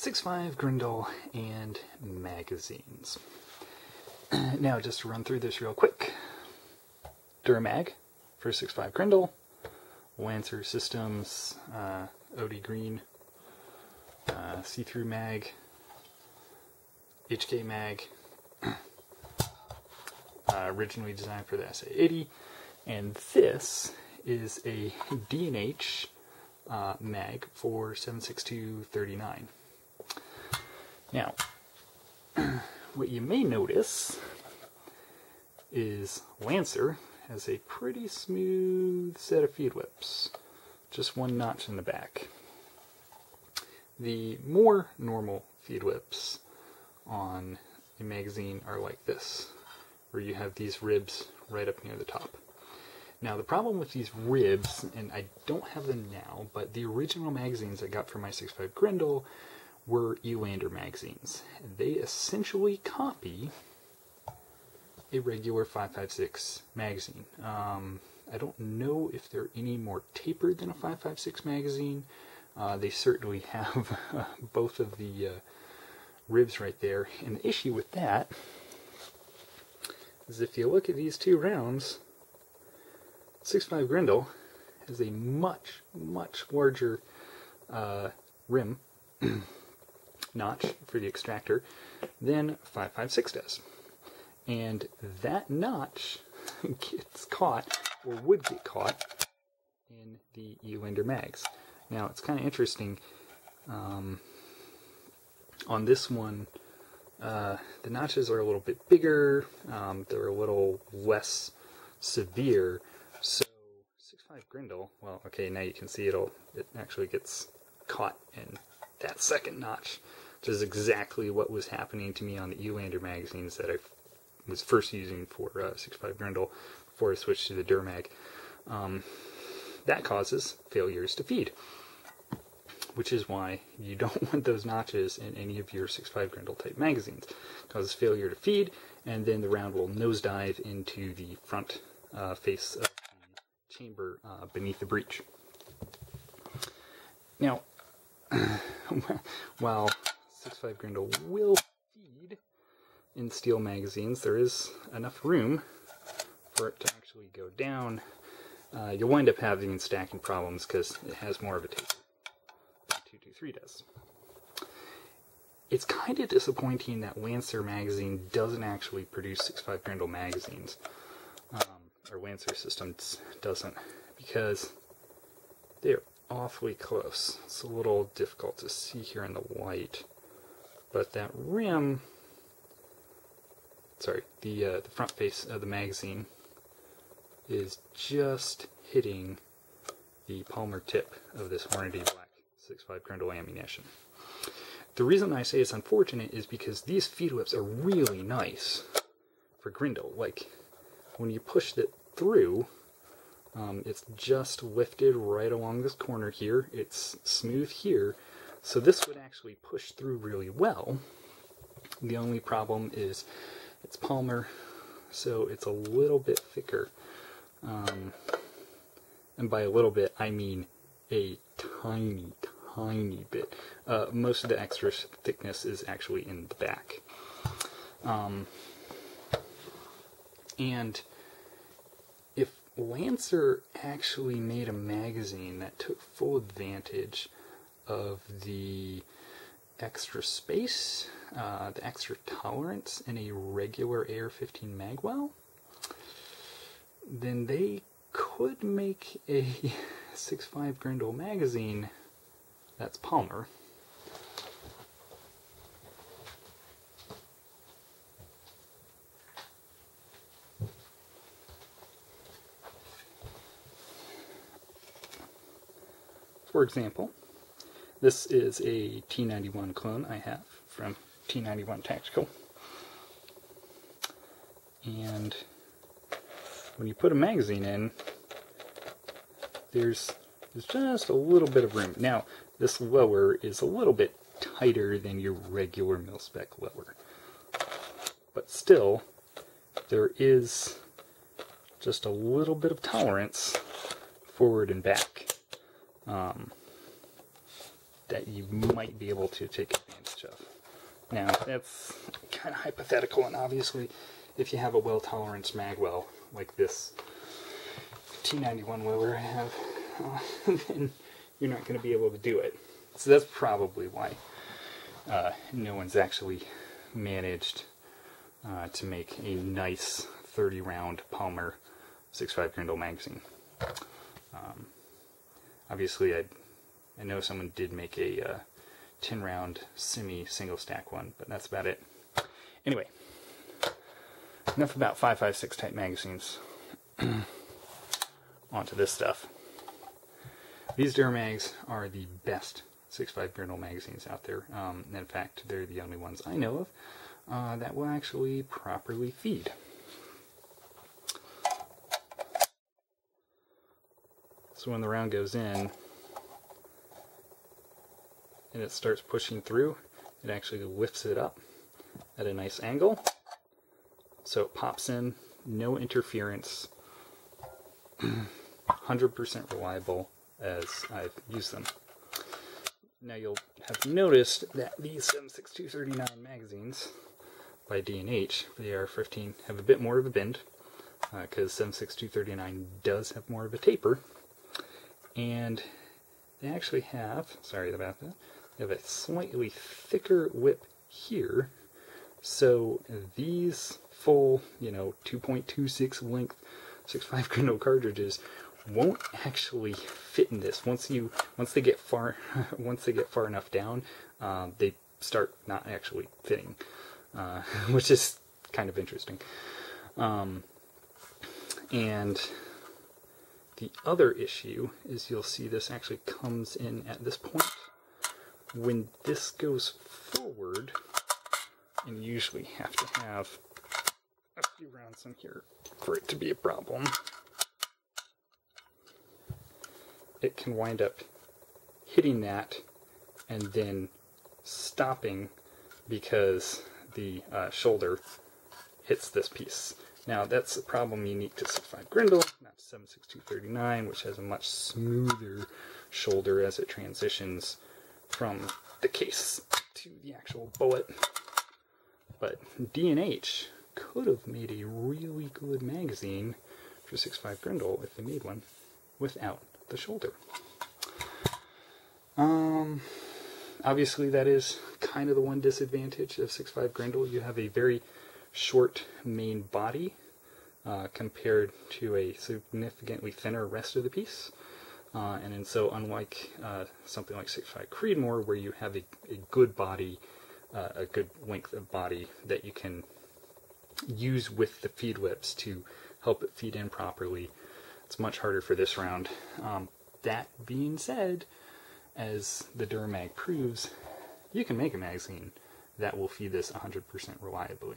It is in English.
6.5 Grendel and magazines. now, just to run through this real quick. Duramag for 6.5 Grendel, Lancer Systems, uh, OD Green, uh, see-through mag, HK mag, uh, originally designed for the SA80, and this is a D&H uh, mag for 76239. Now, what you may notice is Lancer has a pretty smooth set of feed whips, just one notch in the back. The more normal feed whips on a magazine are like this, where you have these ribs right up near the top. Now the problem with these ribs, and I don't have them now, but the original magazines I got for my 6.5 Grendel were E-Lander magazines. They essentially copy a regular 5.56 magazine. Um, I don't know if they're any more tapered than a 5.56 magazine. Uh, they certainly have uh, both of the uh, ribs right there. And the issue with that is if you look at these two rounds, 6.5 Grendel has a much, much larger uh, rim notch for the extractor than 5.56 does. And that notch gets caught, or would get caught, in the E-Lander mags. Now, it's kind of interesting. Um, on this one, uh, the notches are a little bit bigger, um, they're a little less severe, so 6.5 Grendel, well, okay, now you can see it'll, it actually gets caught in that second notch, which is exactly what was happening to me on the E-Lander magazines that I was first using for uh, 6.5 Grendel before I switched to the Duramag. Um, that causes failures to feed, which is why you don't want those notches in any of your 6.5 Grendel type magazines. It causes failure to feed, and then the round will nosedive into the front uh, face of the chamber uh, beneath the breech. Now, while 6.5 Grendel will feed in steel magazines, there is enough room for it to actually go down. Uh, you'll wind up having stacking problems because it has more of a taper than 223 does. It's kind of disappointing that Lancer magazine doesn't actually produce 6.5 Grendel magazines, um, or Lancer Systems doesn't, because they're awfully close. It's a little difficult to see here in the light, but that rim, sorry, the uh, the front face of the magazine is just hitting the polymer tip of this Hornady Black 6.5 Grendel ammunition. The reason I say it's unfortunate is because these feed whips are really nice for Grendel. Like, when you push it through, um, it's just lifted right along this corner here. It's smooth here. So this would actually push through really well. The only problem is it's polymer, so it's a little bit thicker. Um, and by a little bit, I mean a tiny, tiny bit. Uh, most of the extra thickness is actually in the back. Um, and Lancer actually made a magazine that took full advantage of the extra space, uh, the extra tolerance in a regular AR-15 magwell, then they could make a 6.5 Grendel magazine that's polymer. For example, this is a T91 clone I have from T91 Tactical. And when you put a magazine in, there's, there's just a little bit of room. Now, this lower is a little bit tighter than your regular mil-spec lower. But still, there is just a little bit of tolerance forward and back um, that you might be able to take advantage of. Now, that's kind of hypothetical, and obviously, if you have a well tolerance mag well like this T91 Weller I have, uh, then you're not going to be able to do it. So that's probably why uh, no one's actually managed uh, to make a nice 30 round polymer 6.5 Grendel magazine. Um, obviously, I I know someone did make a uh, 10 round semi single stack one, but that's about it. Anyway, enough about 556 type magazines. Onto this stuff. These Duramags are the best 6.5 Grendel magazines out there. Um, in fact, they're the only ones I know of uh, that will actually properly feed. So when the round goes in and it starts pushing through, it actually lifts it up at a nice angle. So it pops in, no interference, 100% reliable as I've used them. Now you'll have noticed that these 76239 magazines by D&H the AR-15 have a bit more of a bend because uh, 76239 does have more of a taper and they actually have, sorry about that, they have a slightly thicker whip here. So these full, you know, 2.26 length 6.5 Grendel cartridges won't actually fit in this. Once you, once they get far, once they get far enough down, uh, they start not actually fitting, uh, which is kind of interesting. Um, and the other issue is you'll see this actually comes in at this point. When this goes forward, and you usually have to have a few rounds in here for it to be a problem, it can wind up hitting that and then stopping because the uh, shoulder hits this piece. Now that's a problem unique to 6.5 Grendel, not 76239, which has a much smoother shoulder as it transitions from the case to the actual bullet. But D&H could have made a really good magazine for 6.5 Grendel if they made one without the shoulder. Um, obviously that is kind of the one disadvantage of 6.5 Grendel. You have a very short main body uh, compared to a significantly thinner rest of the piece. Uh, and then so unlike uh, something like 6.5 Creedmoor where you have a, a good body, uh, a good length of body that you can use with the feed whips to help it feed in properly, it's much harder for this round. Um, that being said, as the Duramag proves, you can make a magazine that will feed this 100% reliably.